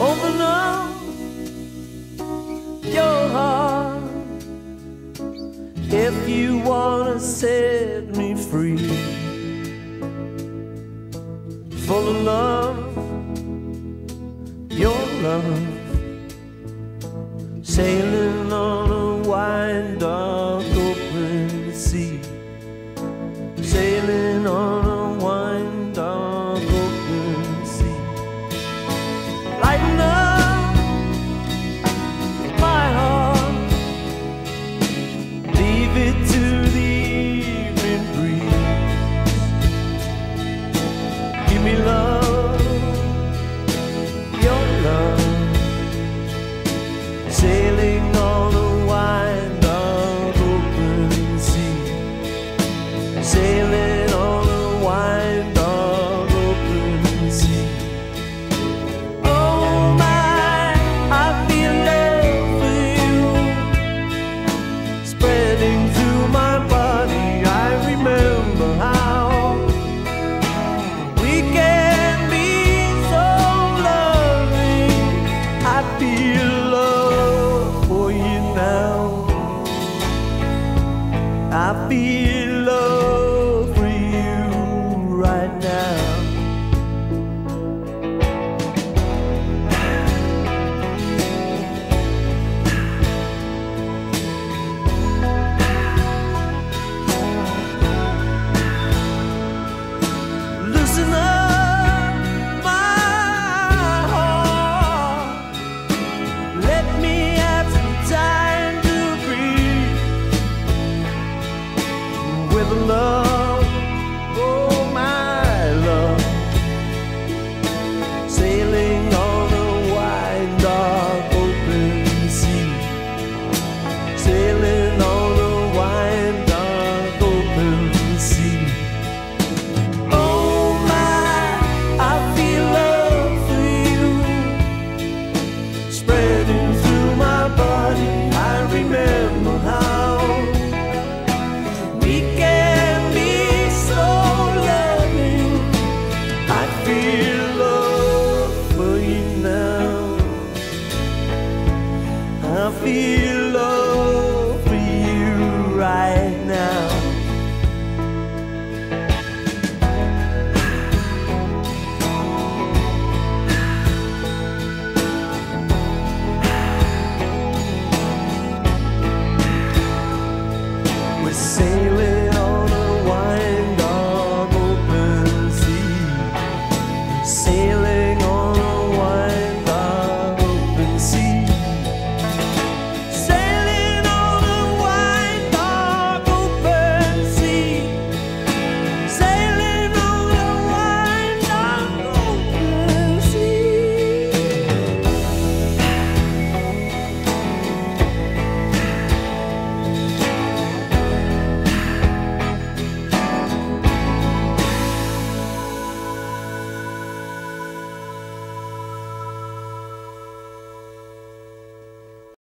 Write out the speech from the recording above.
Open up your heart if you wanna set me free. Full of love, your love, sailor the love feel